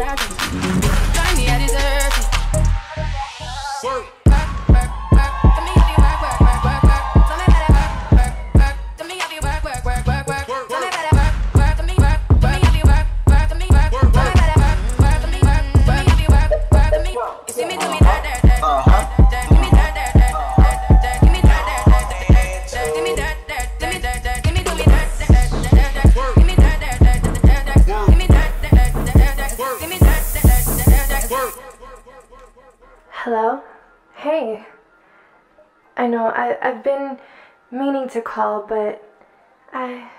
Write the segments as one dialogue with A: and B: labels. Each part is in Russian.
A: Saturday. To call, but I.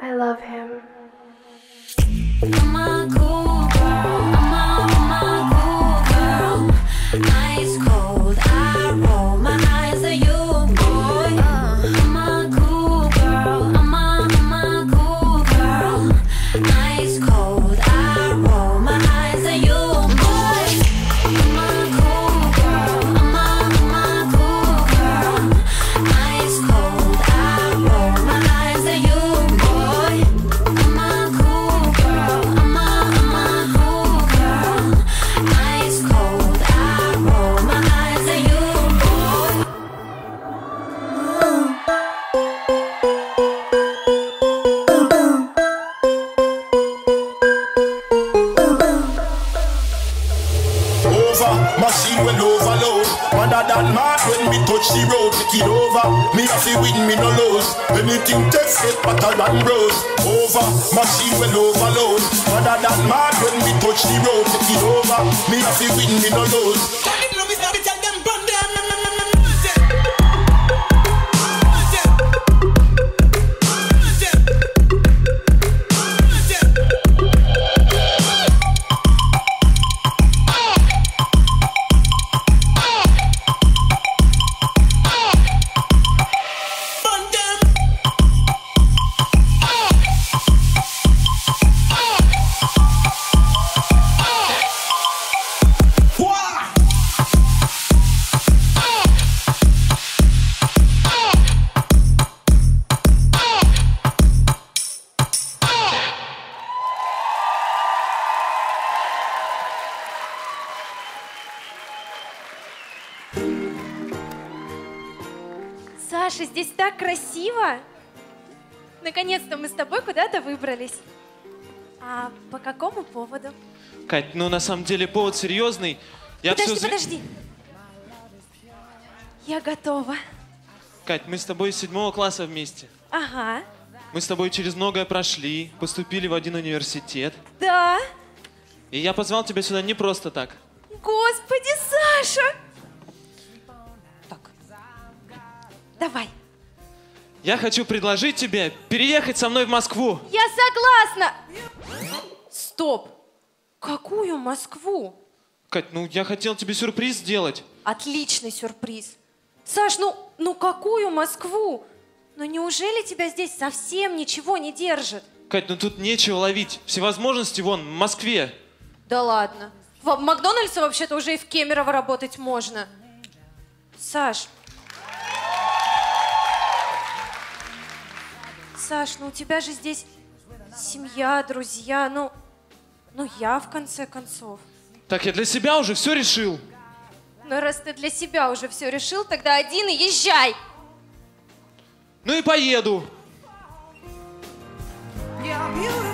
A: I love him.
B: Over. Me have to win, me no lose. Anything test it, I run bros. Over. Machine will overload. Mother than mad when me touch the road, take it over. Me have to win, me no lose.
C: Красиво! Наконец-то мы с тобой куда-то выбрались. А по какому поводу?
D: Кать, ну на самом деле повод серьезный. Я
C: подожди,
D: зв-
C: подожди. Я готова.
D: Кать, мы с тобой с седьмого класса вместе.
C: Ага.
D: Мы с тобой через многое прошли, поступили в один университет.
C: Да.
D: И я позвал тебя сюда не просто так.
C: Господи, Саша! Так. Давай.
D: Я хочу предложить тебе переехать со мной в Москву.
C: Я согласна. Стоп. Какую Москву?
D: Кать, ну я хотел тебе сюрприз сделать.
C: Отличный сюрприз. Саш, ну, ну какую Москву? Ну неужели тебя здесь совсем ничего не держит?
D: Кать, ну тут нечего ловить. Всевозможности вон, в Москве.
C: Да ладно. В Макдональдсе вообще-то уже и в Кемерово работать можно. Саш. Саш, ну у тебя же здесь семья, друзья, ну, ну я в конце концов.
D: Так, я для себя уже все решил.
C: Ну раз ты для себя уже все решил, тогда один и езжай.
D: Ну и поеду.
E: You're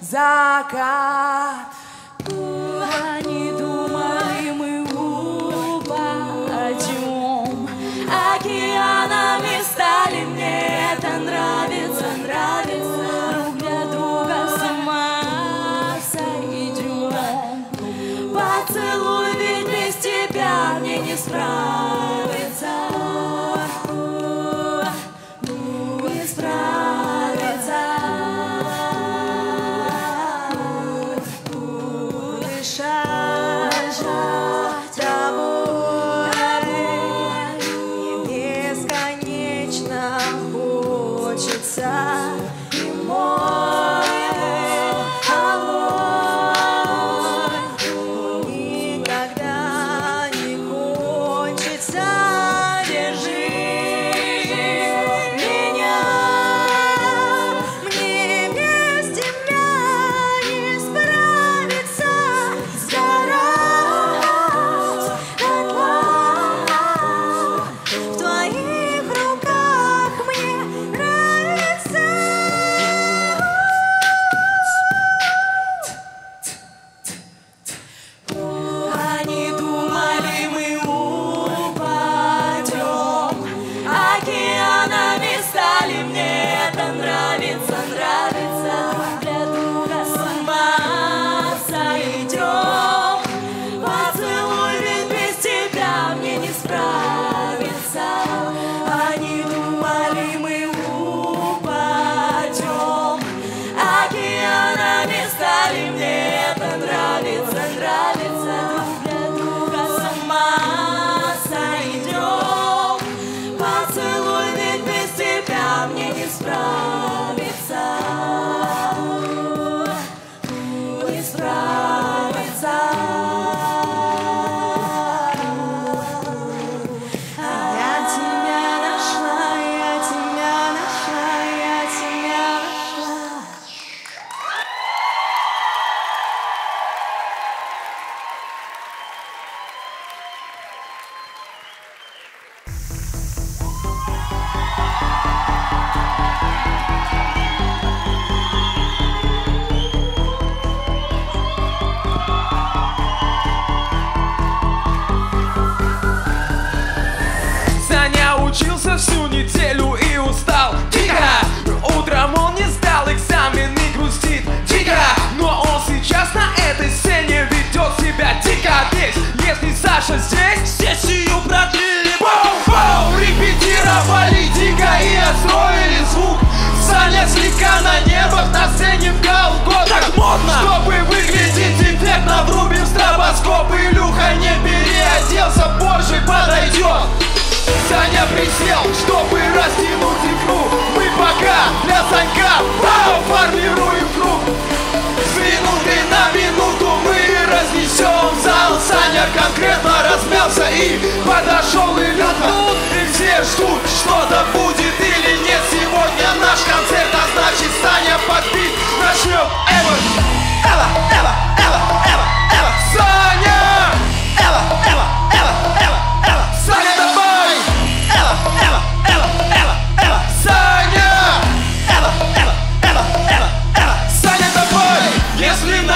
E: закат. Они думали, мы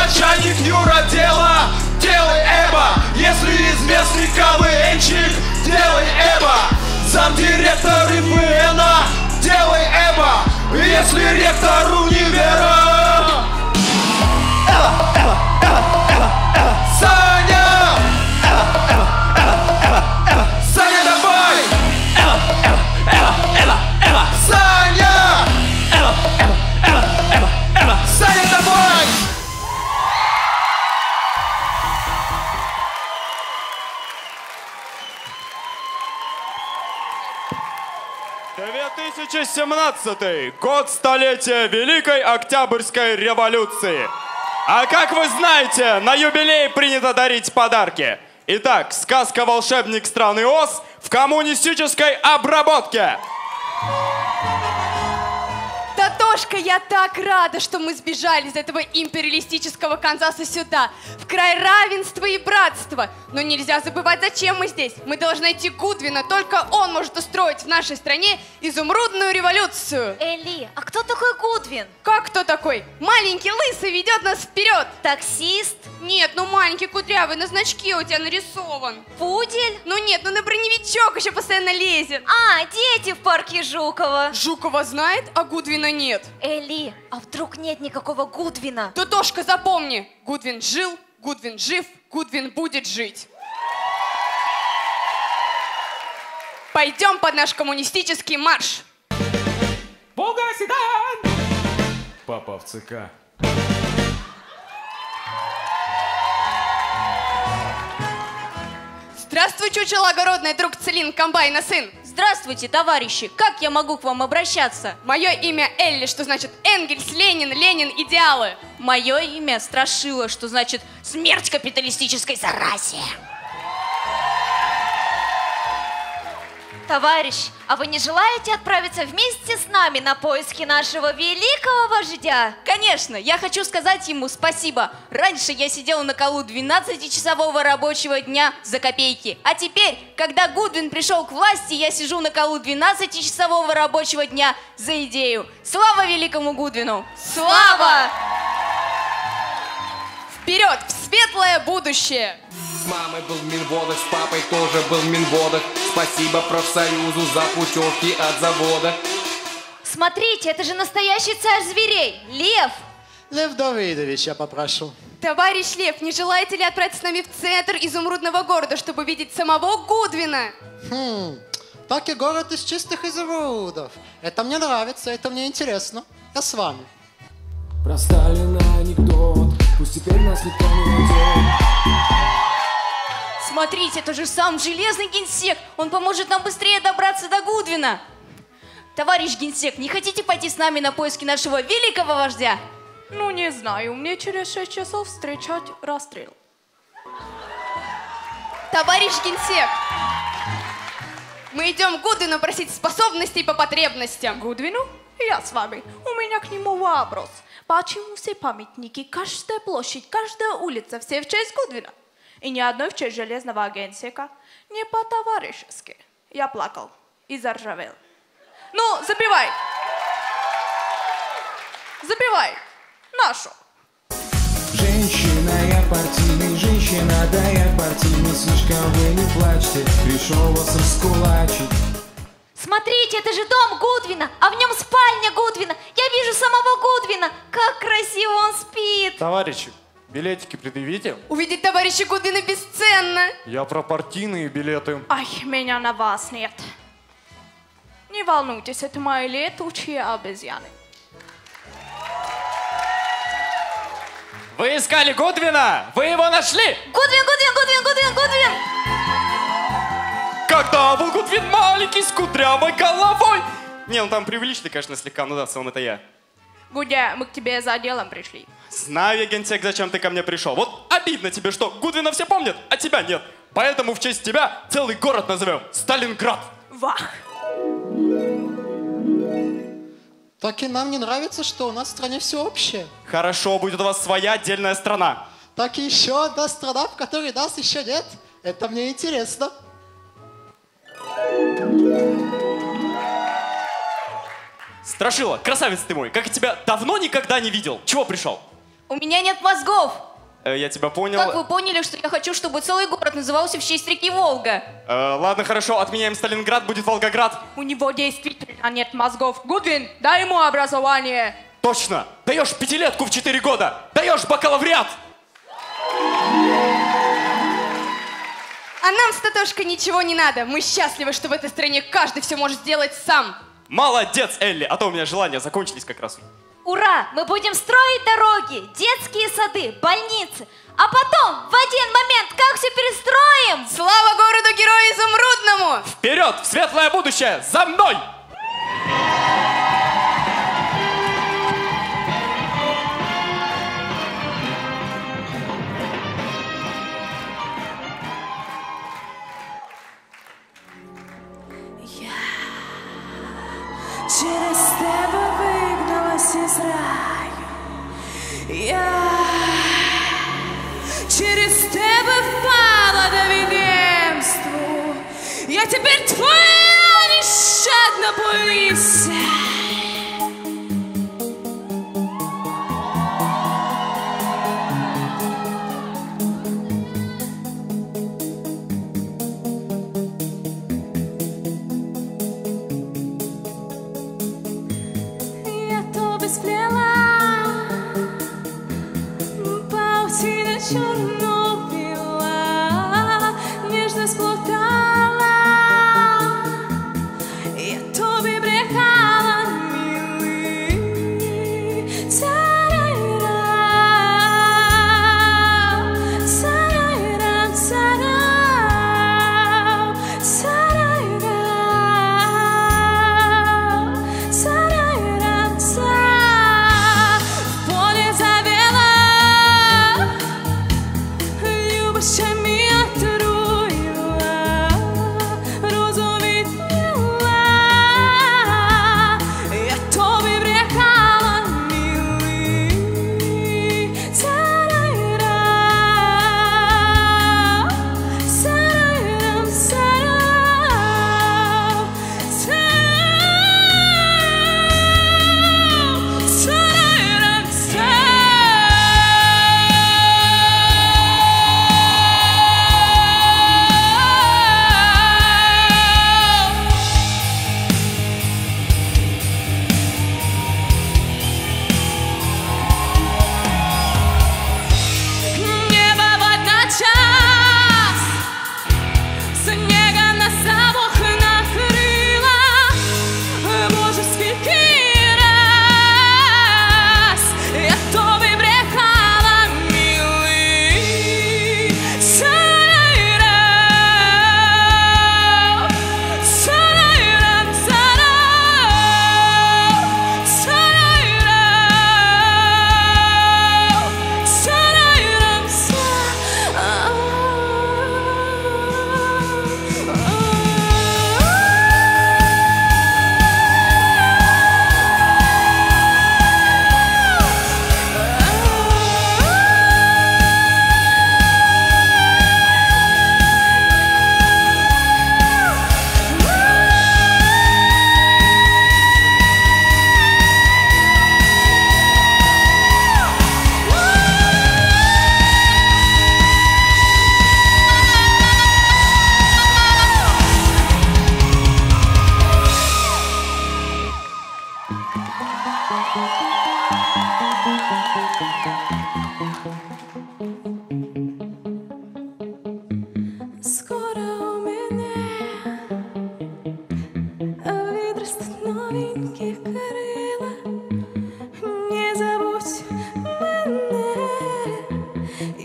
F: начальник Юра дела, делай эба Если известный КВНчик, делай эба Замдиректор ИВН, делай эба Если ректор универа. Эва, Эва, Эва, Эва, Эва Саня! Эва, Эва, Эва
G: 2017 год столетия Великой Октябрьской революции. А как вы знаете, на юбилей принято дарить подарки. Итак, сказка «Волшебник страны Оз» в коммунистической обработке.
H: Татошка, я так рада, что мы сбежали из этого империалистического Канзаса сюда, в край равенства и братства. Но нельзя забывать, зачем мы здесь. Мы должны найти Гудвина, только он может устроить в нашей стране изумрудную революцию.
I: Элли, а кто такой Гудвин?
H: Как кто такой? Маленький лысый ведет нас вперед.
I: Таксист?
H: Нет, ну маленький кудрявый, на значке у тебя нарисован.
I: Пудель?
H: Ну нет, ну на броневичок еще постоянно лезет.
I: А, дети в парке Жукова.
H: Жукова знает, а Гудвина нет.
I: Элли, а вдруг нет никакого Гудвина?
H: Тутошка, запомни, Гудвин жил, Гудвин жив, Гудвин будет жить. Пойдем под наш коммунистический марш.
J: Волга седан! Папа в ЦК.
H: Здравствуй, чучело огородное, друг Целин, комбайна сын.
I: Здравствуйте, товарищи. Как я могу к вам обращаться?
H: Мое имя Элли, что значит Энгельс, Ленин, Ленин, идеалы.
I: Мое имя Страшила, что значит смерть капиталистической заразе. Товарищ, а вы не желаете отправиться вместе с нами на поиски нашего великого вождя? Конечно, я хочу сказать ему спасибо. Раньше я сидела на колу 12-часового рабочего дня за копейки. А теперь, когда Гудвин пришел к власти, я сижу на колу 12-часового рабочего дня за идею. Слава великому Гудвину! Слава!
H: Вперед, в светлое будущее!
J: С мамой был в Минводах, с папой тоже был в Минводах. Спасибо профсоюзу за путевки от завода.
I: Смотрите, это же настоящий царь зверей, лев!
K: Лев Давидович, я попрошу.
H: Товарищ Лев, не желаете ли отправиться с нами в центр изумрудного города, чтобы видеть самого Гудвина?
K: Хм, так и город из чистых изумрудов. Это мне нравится, это мне интересно. Я с вами.
L: Про Сталина анекдот, пусть теперь нас никто не найдет.
I: Смотрите, это же сам железный генсек. Он поможет нам быстрее добраться до Гудвина. Товарищ генсек, не хотите пойти с нами на поиски нашего великого вождя?
M: Ну, не знаю, мне через 6 часов встречать расстрел.
H: Товарищ генсек, мы идем к Гудвину просить способностей по потребностям.
M: Гудвину? Я с вами. У меня к нему вопрос. Почему все памятники, каждая площадь, каждая улица, все в честь Гудвина? И ни одной в честь железного агентсека? Не по-товарищески. Я плакал и заржавел. Ну, запивай. Запивай. Нашу.
L: Женщина, я партийный, женщина, да я партийный, слишком вы не плачьте, пришел вас раскулачить.
I: Смотрите, это же дом Гудвина, а в нем спальня Гудвина. Я вижу самого Гудвина. Как красиво он спит.
G: Товарищи, билетики предъявите.
H: Увидеть товарища Гудвина бесценно.
G: Я про партийные билеты.
M: Ай, меня на вас нет. Не волнуйтесь, это мои летучие обезьяны.
G: Вы искали Гудвина? Вы его нашли?
I: Гудвин, Гудвин, Гудвин, Гудвин, Гудвин!
G: Когда был Гудвин маленький с кудрявой головой? Не, ну там привлечь конечно, слегка, ну да, в целом это я.
M: Гудя, мы к тебе за делом пришли.
G: Знаю я, генсек, зачем ты ко мне пришел. Вот обидно тебе, что Гудвина все помнят, а тебя нет. Поэтому в честь тебя целый город назовем Сталинград.
M: Вах!
K: Так и нам не нравится, что у нас в стране все общее.
G: Хорошо, будет у вас своя отдельная страна.
K: Так и еще одна страна, в которой нас еще нет. Это мне интересно.
G: Страшила, красавец ты мой, как я тебя давно никогда не видел. Чего пришел?
I: У меня нет мозгов.
G: Э, я тебя понял.
I: Как вы поняли, что я хочу, чтобы целый город назывался в честь реки Волга?
G: Э, ладно, хорошо, отменяем Сталинград, будет Волгоград.
M: У него действительно нет мозгов. Гудвин, дай ему образование.
G: Точно! Даешь пятилетку в четыре года! Даешь бакалавриат!
H: А нам с Татошкой ничего не надо. Мы счастливы, что в этой стране каждый все может сделать сам.
G: Молодец, Элли, а то у меня желания закончились как раз.
I: Ура! Мы будем строить дороги, детские сады, больницы. А потом, в один момент, как все перестроим?
H: Слава городу-герою Изумрудному!
G: Вперед, в светлое будущее, за мной! Yeah!
M: через тебе вигналась із раю. Я через тебе впала до відемству. Я тепер твоя нещадно боюся.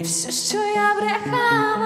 M: І все, що я
N: брехав.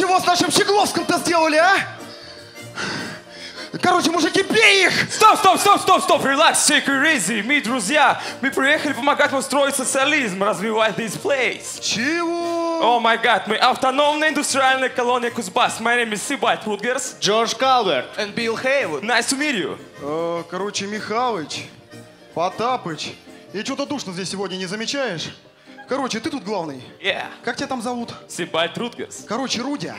N: Чего с нашим Щегловским-то сделали, а? Короче, мужики, бей их!
F: Стоп, стоп, стоп, стоп, стоп, релакс, take it easy. Мы друзья, мы приехали помогать вам строить социализм, развивать this place.
N: Чего?
F: О май гад, мы автономная индустриальная колония Кузбасс. My name is Сибальд Рутгерс.
G: Джордж Калверт.
F: And Bill Haywood. Nice to meet you.
N: Э, короче, Михалыч, Потапыч, и что-то душно здесь сегодня, не замечаешь? Короче, ты тут главный.
F: Yeah.
N: Как тебя там зовут?
F: Сибальд Рутгерс.
N: Короче, Рудя,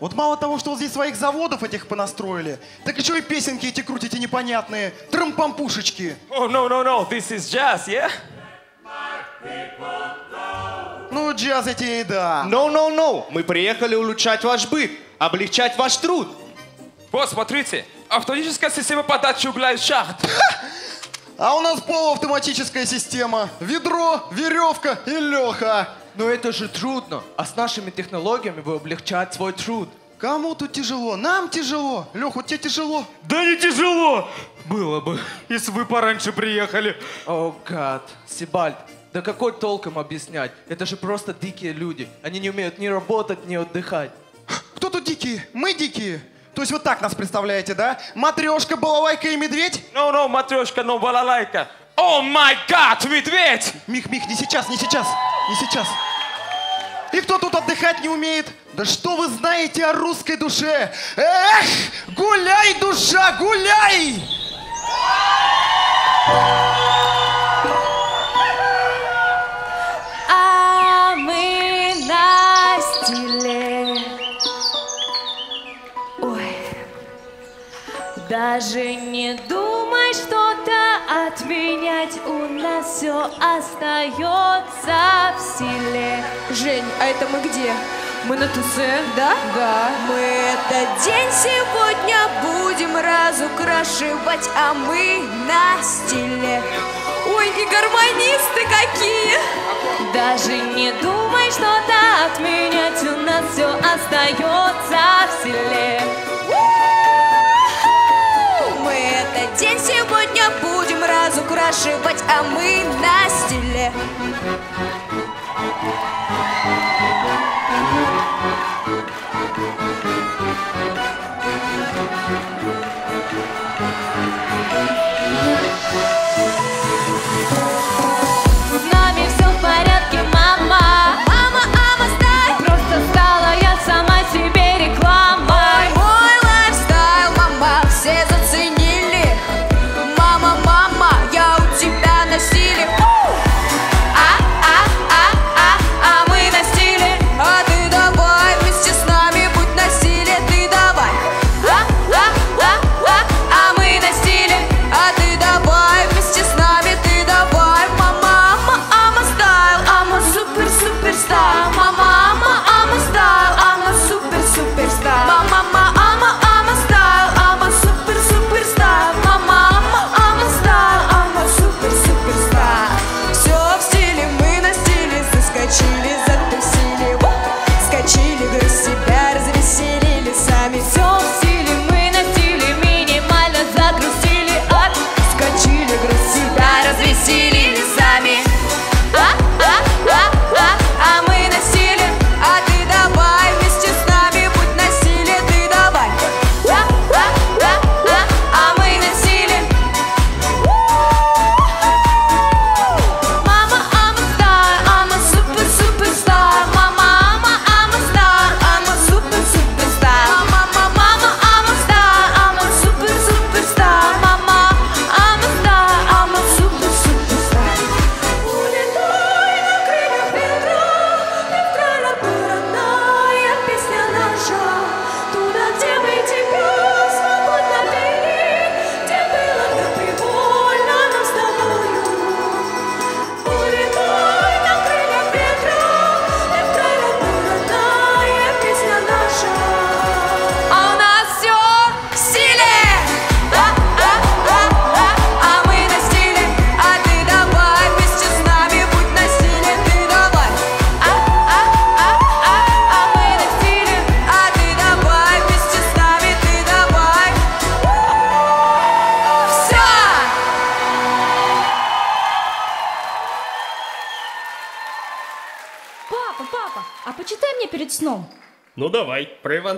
N: вот мало того, что вот здесь своих заводов этих понастроили, так еще и песенки эти крутите непонятные, трампампушечки.
F: Oh, no, no, no, this is jazz, yeah?
N: Ну, джаз эти, да.
G: No, no, no. Мы приехали улучшать ваш быт, облегчать ваш труд.
F: Вот, смотрите, автоматическая система подачи угля из шахт.
N: А у нас полуавтоматическая система. Ведро, веревка и Леха.
O: Но это же трудно. А с нашими технологиями вы облегчаете свой труд.
N: Кому тут тяжело? Нам тяжело. Леха, тебе тяжело?
F: Да не тяжело. Было бы, если вы пораньше приехали.
O: О, гад. Сибальд, да какой толком объяснять? Это же просто дикие люди. Они не умеют ни работать, ни отдыхать.
N: Кто тут дикие? Мы дикие. То есть вот так нас представляете, да? Матрешка, балалайка и медведь?
F: No, no, матрешка, no, балалайка. О май гад, медведь!
N: Мих, Мих, не сейчас, не сейчас, не сейчас. И кто тут отдыхать не умеет? Да что вы знаете о русской душе? Эх, гуляй, душа, гуляй!
E: Даже не думай что-то отменять У нас все остается в силе
P: Жень, а это мы где? Мы на тусе, да? Да.
E: Мы этот день сегодня будем разукрашивать А мы на стиле
P: Ой, и гармонисты какие!
E: Даже не думай что-то отменять У нас все остается в этот день сегодня будем разукрашивать А мы на стиле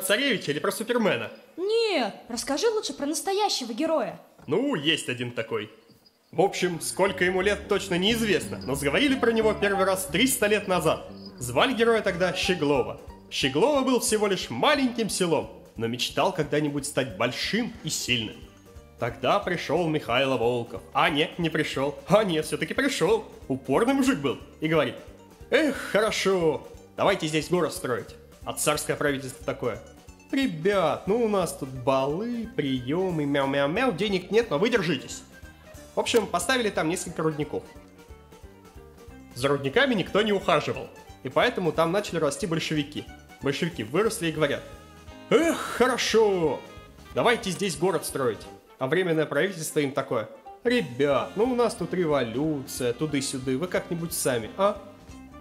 E: про Иван-Царевича или про Супермена?
Q: Нет, расскажи лучше про настоящего героя.
E: Ну, есть один такой. В общем, сколько ему лет точно неизвестно, но заговорили про него первый раз 300 лет назад. Звали героя тогда Щеглова. Щеглова был всего лишь маленьким селом, но мечтал когда-нибудь стать большим и сильным. Тогда пришел Михайло Волков. А нет, не пришел. А нет, все-таки пришел. Упорный мужик был. И говорит, эх, хорошо, давайте здесь город строить. А царское правительство такое. Ребят, ну у нас тут балы, приемы, мяу-мяу-мяу, денег нет, но вы держитесь. В общем, поставили там несколько рудников. За рудниками никто не ухаживал. И поэтому там начали расти большевики. Большевики выросли и говорят, эх, хорошо, давайте здесь город строить. А временное правительство им такое, ребят, ну у нас тут революция, туды-сюды, вы как-нибудь сами, а?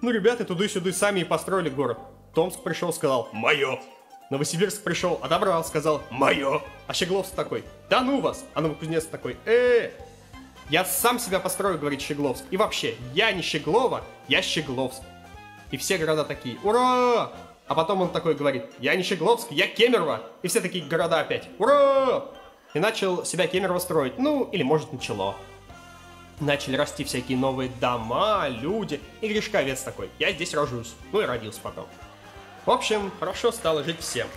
E: Ну, ребята туды-сюды сами и построили город. Томск пришел, сказал, мое. Новосибирск пришел, отобрал, сказал, мое. А Щегловск такой, да ну вас. А Новокузнецк такой, э, я сам себя построю, говорит Щегловск. И вообще, я не Щеглова, я Щегловск. И все города такие, ура! А потом он такой говорит, я не Щегловск, я Кемерово. И все такие города опять, ура! И начал себя Кемерово строить. Ну, или может начало. Начали расти всякие новые дома, люди. И Гришковец такой, я здесь рожусь. Ну и родился потом. В общем, хорошо стало жить всем.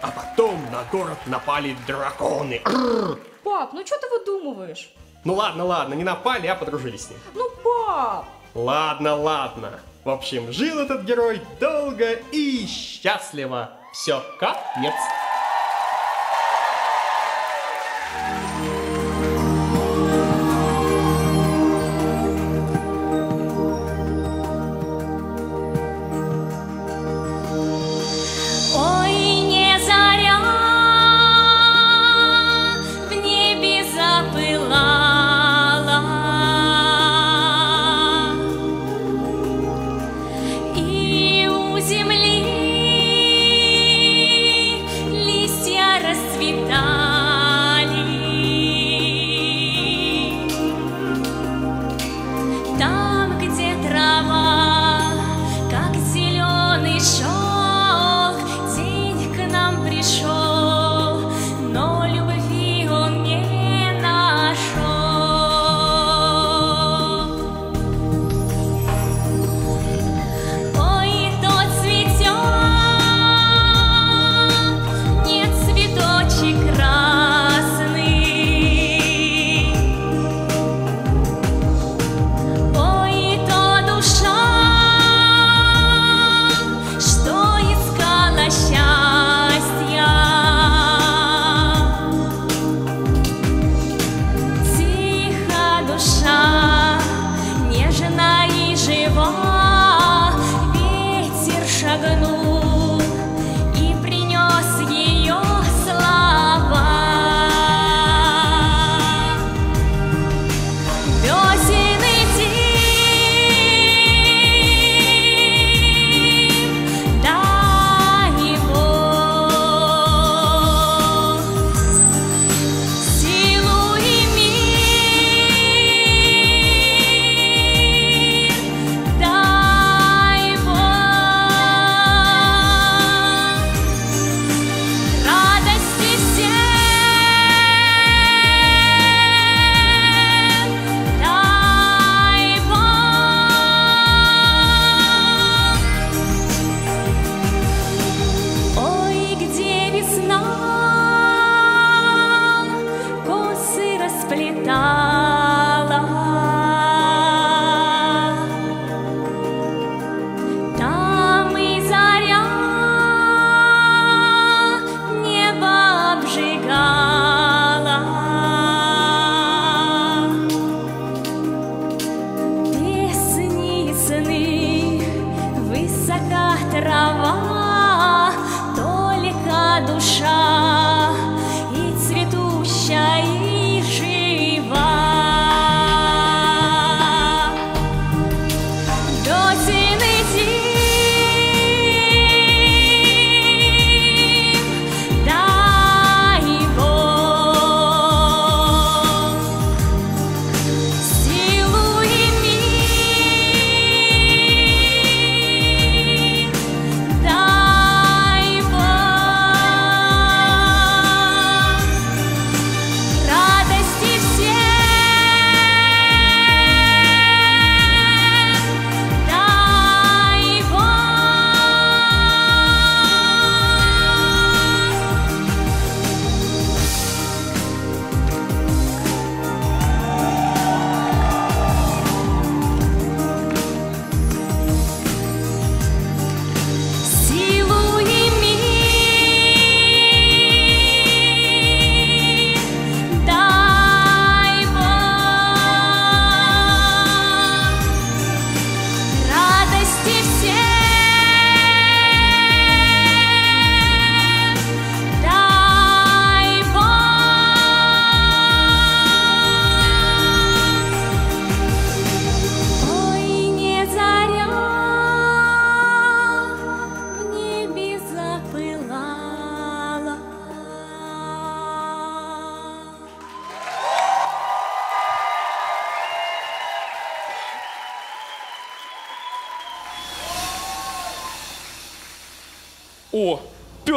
E: А потом на город напали драконы.
Q: Пап, ну что ты выдумываешь?
E: Ну ладно, ладно, не напали, а подружились с ним.
Q: Ну, пап!
E: Ладно, ладно. В общем, жил этот герой долго и счастливо. Все, конец.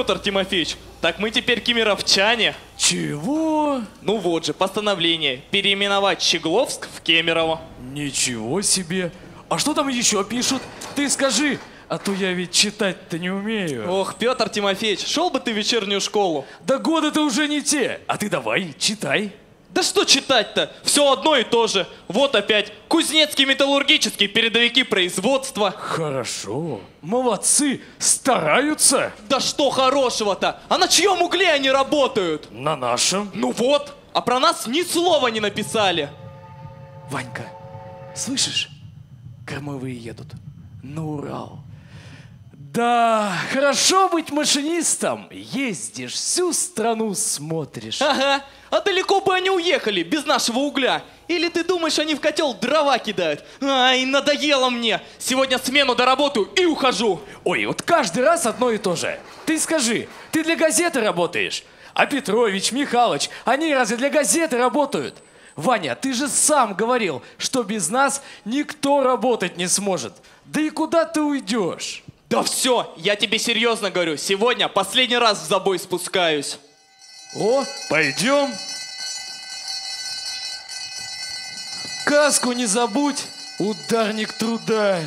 R: Петр Тимофеевич, так мы теперь кемеровчане.
S: Чего?
R: Ну вот же, постановление. Переименовать Щегловск в Кемерово.
S: Ничего себе. А что там еще пишут? Ты скажи, а то я ведь читать-то не умею.
R: Ох, Петр Тимофеевич, шел бы ты в вечернюю школу.
S: Да годы-то уже не те. А ты давай, читай.
R: Да что читать-то? Все одно и то же. Вот опять. Кузнецкий металлургический, передовики производства.
S: Хорошо. Молодцы. Стараются.
R: Да что хорошего-то? А на чьем угле они работают?
S: На нашем.
R: Ну вот. А про нас ни слова не написали.
S: Ванька, слышишь? Кормовые едут. На Урал. Да, хорошо быть машинистом. Ездишь, всю страну смотришь.
R: Ага. А далеко бы они уехали, без нашего угля. Или ты думаешь, они в котел дрова кидают? Ай, надоело мне. Сегодня смену доработаю и ухожу.
S: Ой, вот каждый раз одно и то же. Ты скажи, ты для газеты работаешь? А Петрович, Михалыч, они разве для газеты работают? Ваня, ты же сам говорил, что без нас никто работать не сможет. Да и куда ты уйдешь?
R: Да все, я тебе серьезно говорю, сегодня последний раз в забой спускаюсь.
S: О, пойдем. Каску не забудь, ударник труда.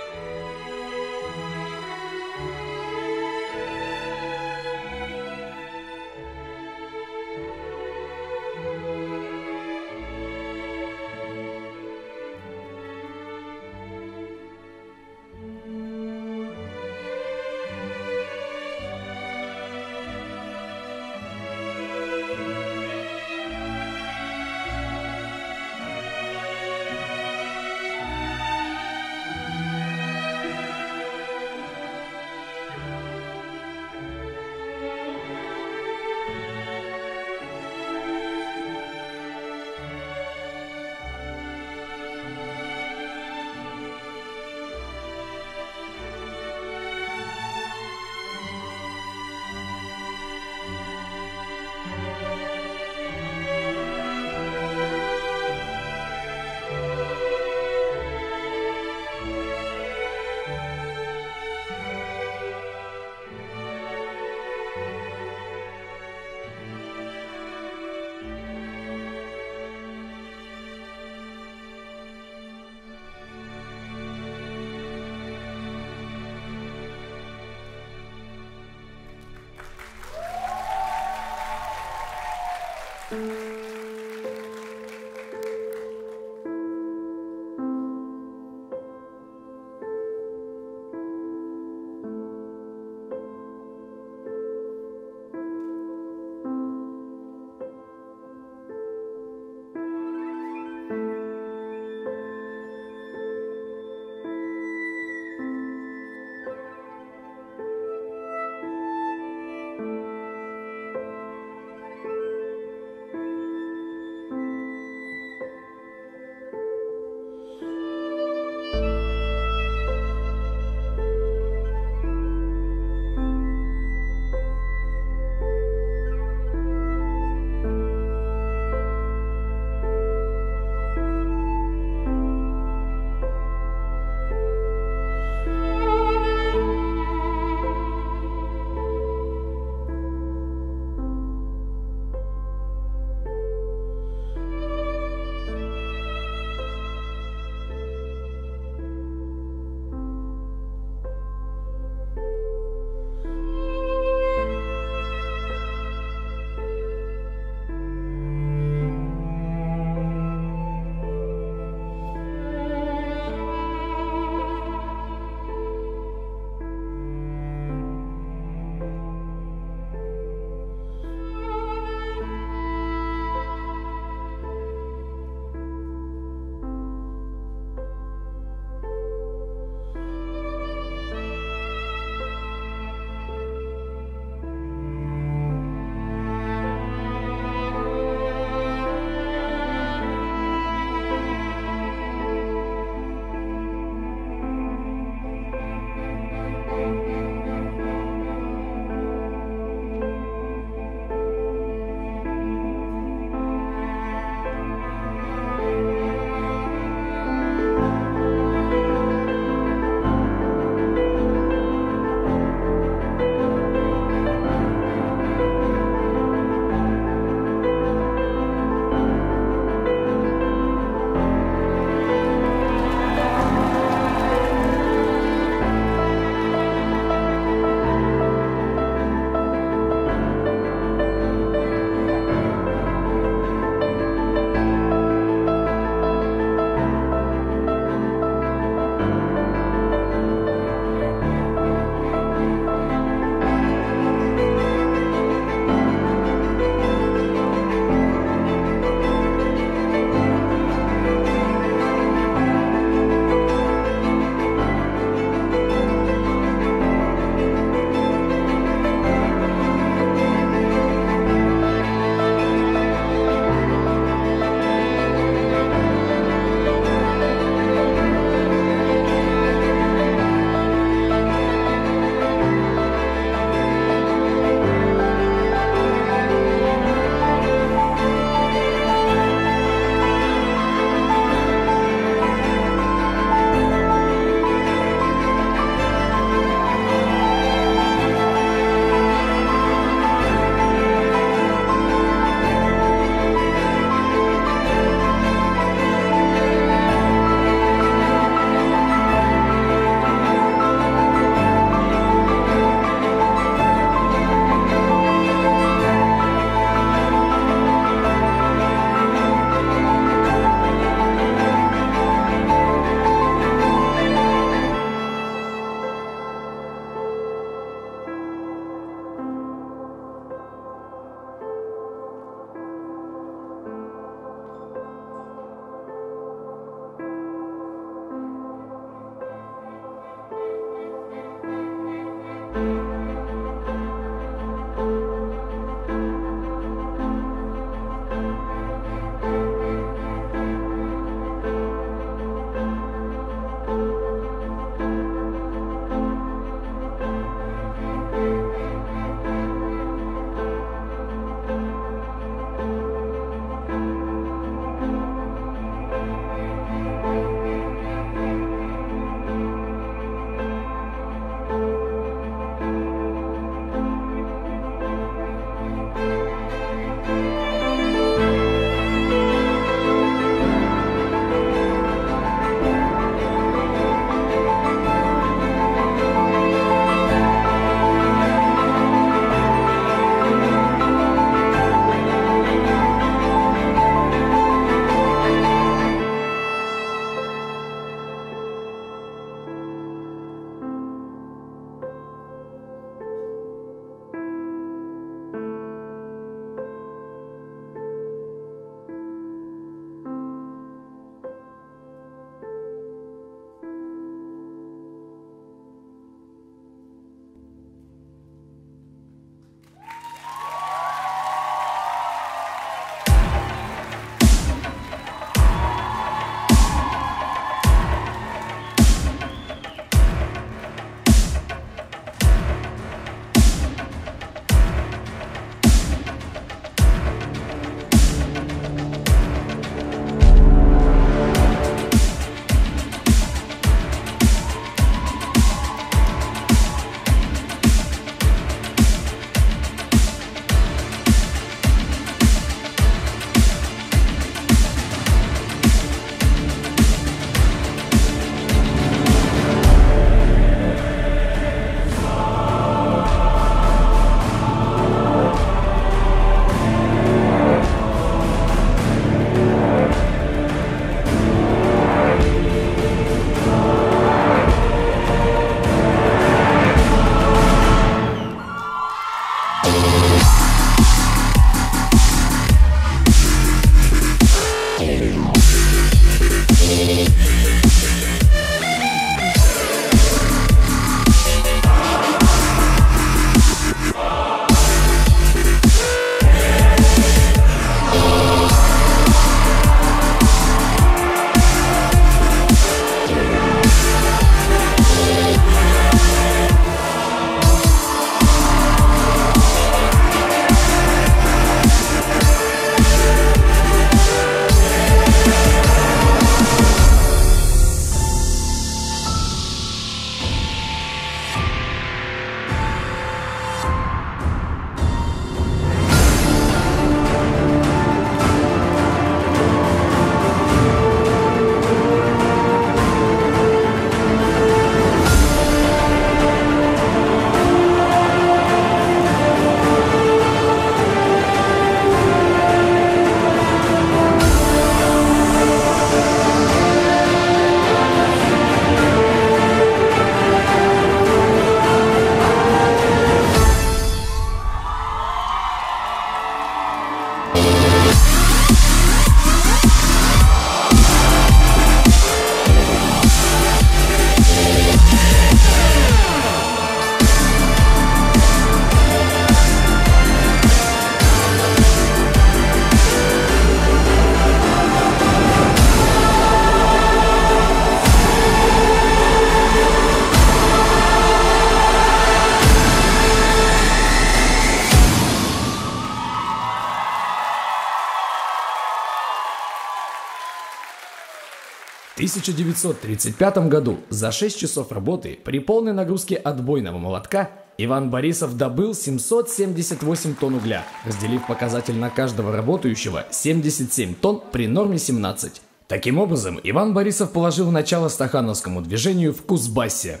S: 1935 году за 6 часов работы при полной нагрузке отбойного молотка Иван Борисов добыл 778 тонн угля, разделив показатель на каждого работающего 77 тонн при норме 17. Таким образом, Иван Борисов положил начало стахановскому движению в Кузбассе.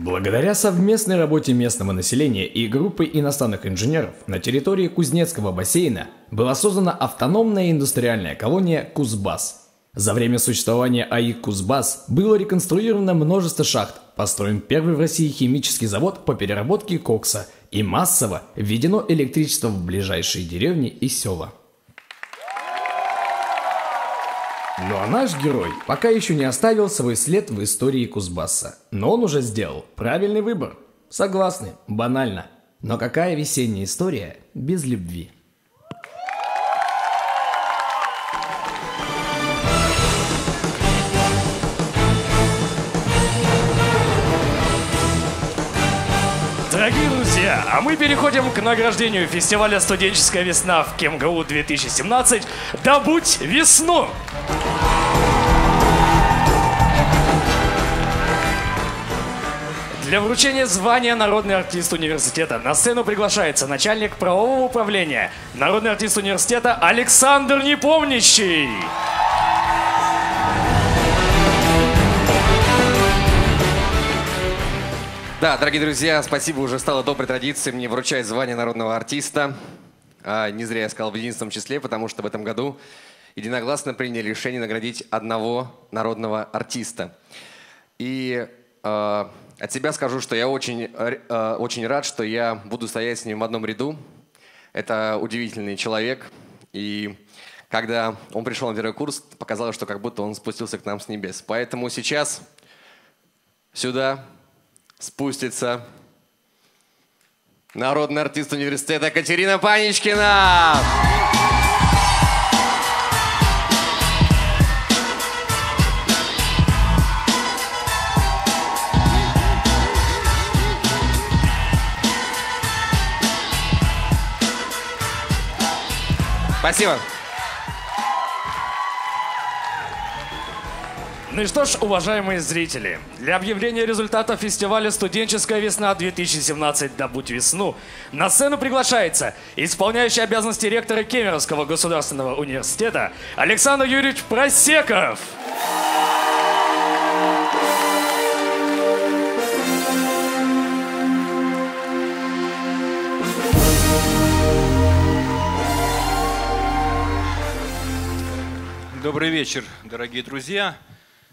S: Благодаря совместной работе местного населения и группы иностранных инженеров на территории Кузнецкого бассейна была создана автономная индустриальная колония Кузбасс. За время существования АИК Кузбасс было реконструировано множество шахт, построен первый в России химический завод по переработке кокса и массово введено электричество в ближайшие деревни и села. А наш герой пока еще не оставил свой след в истории Кузбасса. Но он уже сделал правильный выбор. Согласны, банально. Но какая весенняя история без любви? Дорогие друзья, а мы переходим к награждению фестиваля «Студенческая весна» в КМГУ 2017 «Добудь весну». Для вручения звания «Народный артист университета» на сцену приглашается начальник правового управления, народный артист университета Александр Непомнящий.
T: Да, дорогие друзья, спасибо, уже стало доброй традицией мне вручать звание народного артиста. А, не зря я сказал в единственном числе, потому что в этом году единогласно приняли решение наградить одного народного артиста. И э, от себя скажу, что я очень, э, очень рад, что я буду стоять с ним в одном ряду. Это удивительный человек. И когда он пришел на первый курс, показалось, что как будто он спустился к нам с небес. Поэтому сейчас сюда спустится народный артист университета Катерина Паничкина. Спасибо.
S: Ну и что ж, уважаемые зрители, для объявления результатов фестиваля «Студенческая весна-2017. Добудь весну» на сцену приглашается исполняющий обязанности ректора Кемеровского государственного университета Александр Юрьевич Просеков.
U: Добрый вечер, дорогие друзья.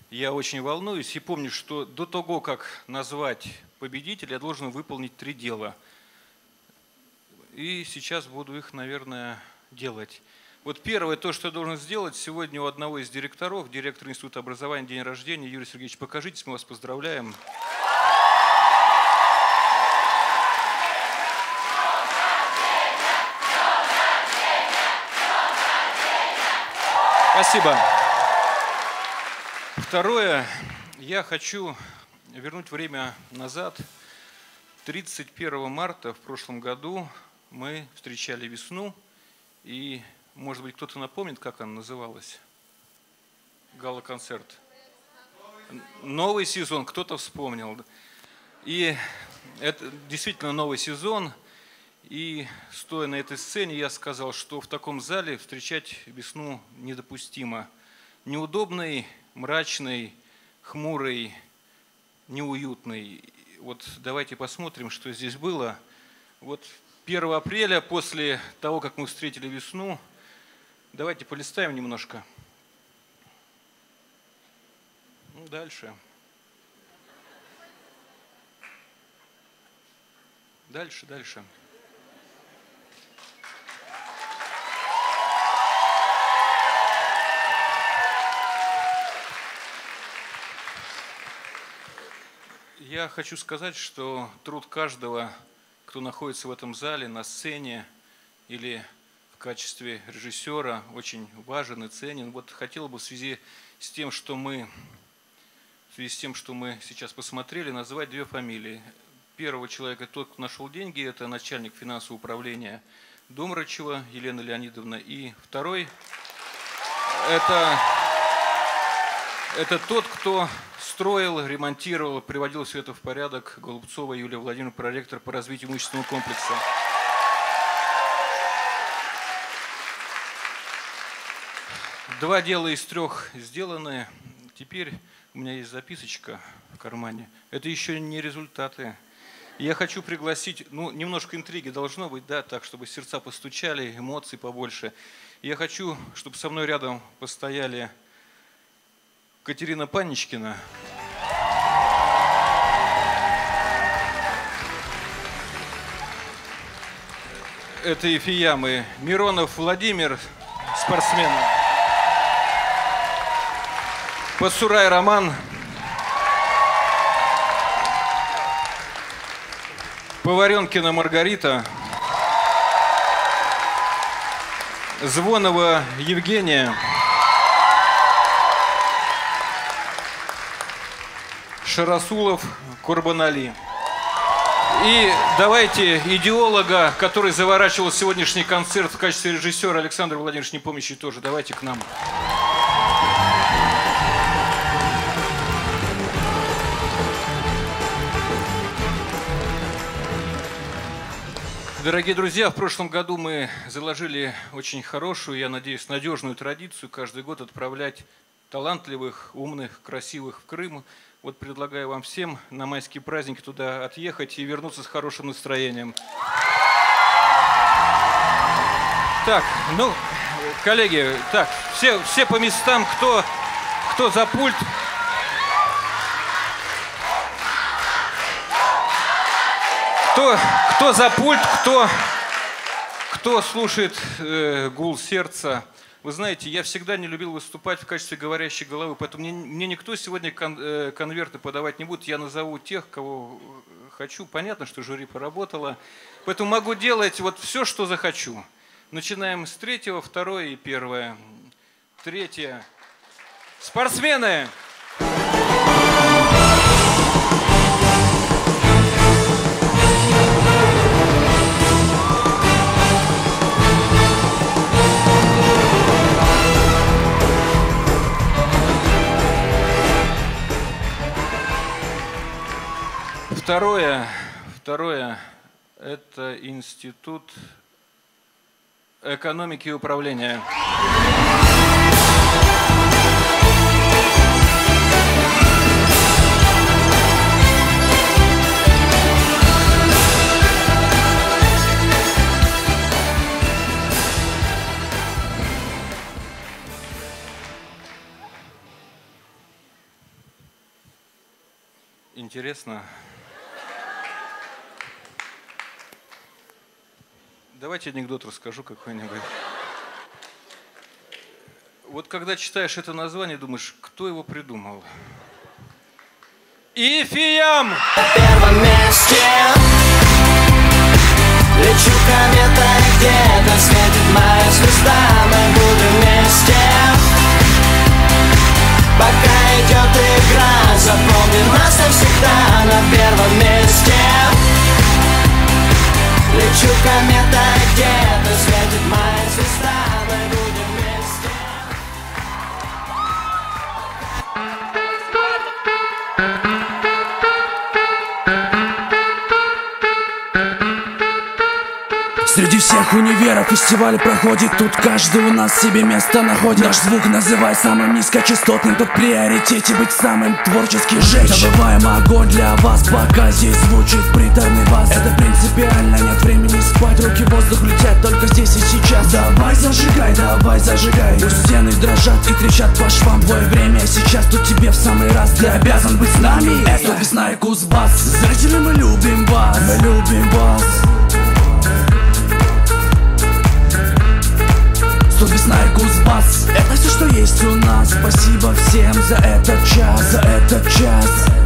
U: Я очень волнуюсь и помню, что до того, как назвать победителя, я должен выполнить три дела. И сейчас буду их, наверное, делать. Вот первое, то, что я должен сделать, сегодня у одного из директоров, директора Института образования, день рождения. Юрий Сергеевич, покажитесь, мы вас поздравляем. Спасибо. Второе, я хочу вернуть время назад. 31 марта в прошлом году мы встречали весну, и, может быть, кто-то напомнит, как она называлась? Гала-концерт. Новый сезон, кто-то вспомнил. И это действительно новый сезон. И стоя на этой сцене, я сказал, что в таком зале встречать весну недопустимо. Неудобный, мрачный, хмурый, неуютный. Вот давайте посмотрим, что здесь было. Вот 1 апреля, после того, как мы встретили весну, давайте полистаем немножко. Ну, дальше. Дальше, дальше. Я хочу сказать, что труд каждого, кто находится в этом зале, на сцене или в качестве режиссера, очень важен и ценен. Вот хотел бы в связи с тем, что мы, в связи с тем, что мы сейчас посмотрели, назвать две фамилии. Первого человека, тот, кто нашел деньги, это начальник финансового управления Домрачева Елена Леонидовна. И второй – это, это тот, кто строил, ремонтировал, приводил все это в порядок. Голубцова Юлия Владимировна, проректор по развитию имущественного комплекса. Два дела из трех сделаны. Теперь у меня есть записочка в кармане. Это еще не результаты. Я хочу пригласить, ну, немножко интриги должно быть, да, так, чтобы сердца постучали, эмоций побольше. Я хочу, чтобы со мной рядом постояли Катерина Паничкина. Это Ефиямы. Миронов Владимир, спортсмен. Пасурай Роман. Поваренкина Маргарита. Звонова Евгения. Шарасулов Курбанали. И давайте идеолога, который заворачивал сегодняшний концерт в качестве режиссера Александр Владимирович Непомнящий тоже. Давайте к нам. Дорогие друзья, в прошлом году мы заложили очень хорошую, я надеюсь, надежную традицию каждый год отправлять талантливых, умных, красивых в Крым. Вот предлагаю вам всем на майские праздники туда отъехать и вернуться с хорошим настроением. Так, ну, коллеги, так, все, все по местам, кто, кто за пульт, Кто, кто за пульт, кто, кто слушает э, гул сердца. Вы знаете, я всегда не любил выступать в качестве говорящей головы, поэтому мне, мне никто сегодня кон, э, конверты подавать не будет. Я назову тех, кого хочу. Понятно, что жюри поработало. Поэтому могу делать вот все, что захочу. Начинаем с третьего, второе и первое. Третье. Спортсмены! Второе, второе – это институт экономики и управления. Интересно. Давайте анекдот расскажу какой-нибудь. Вот когда читаешь это название, думаешь, кто его придумал? Ифиям!
V: На первом месте Лечу кометой где-то светит моя звезда Мы будем вместе Пока идет игра Запомни нас навсегда на первом месте Лечу кометой где-то светит моя звезда Мы будем
W: Среди всех универов фестиваль проходит Тут каждый у нас себе место находит. Наш звук называй самым низкочастотным Тут приоритете быть самым творчески жечь Добываем огонь для вас, пока здесь звучит приторный бас. Это принципиально, нет времени спать Руки в воздух летят только здесь и сейчас. Давай зажигай, давай зажигай. Пусть стены дрожат и трещат по швам. Твое время сейчас тут тебе в самый раз. Ты обязан быть с нами. Это весна и Кузбасс. Зрители мы любим вас. Мы любим вас Тут весна и Кузбасс Это все, что есть у нас. Спасибо всем за этот час За этот час